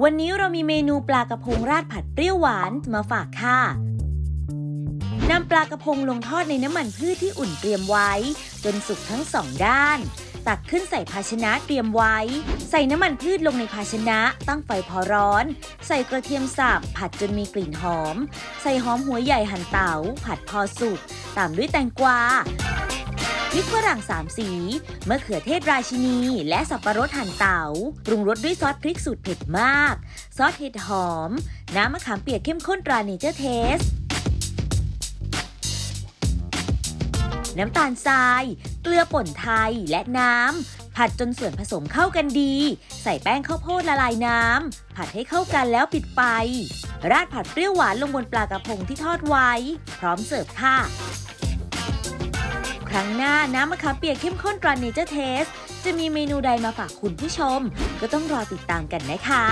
วันนี้เรามีเมนูปลากระพงราดผัดเปรี้ยวหวานมาฝากค่ะ นำปลากระพงลงทอดในน้ำมันพืชที่อุ่นเตรียมไว้ จนสุกทั้งสองด้าน ตักขึ้นใส่ภาชนะเตรียมไว้ ใส่น้ำมันพืชลงในภาชนะ ตั้งไฟพอร้อน ใส่กระเทียมสับผัดจนมีกลิ่นหอม ใส่หอมหัวใหญ่หั่นเตา๋าผัดพอสุก ตามด้วยแตงกวา พริกฝรั่งสามสีมะเขือเทศราชินี และสับปะรดหั่นเตา๋าปรุงรสด้วยซอสพริกสูตรเผ็ดมาก ซอสเห็ดหอม น้ำมะขามเปียกเข้มข้นตราเนเจอร์เทส น้ำตาลทราย เกลือป่นไทยและน้ำ ผัดจนส่วนผสมเข้ากันดี ใส่แป้งข้าวโพดละลายน้ำ ผัดให้เข้ากันแล้วปิดไฟ ราดผัดเปรี้ยวหวานลงบนปลากระพงที่ทอดไว้ พร้อมเสิร์ฟค่ะ ครั้งหน้าน้ำมะขามเปียกเข้มข้นตราเนเจอร์เทส จะมีเมนูใดมาฝากคุณผู้ชม ก็ต้องรอติดตามกันนะคะ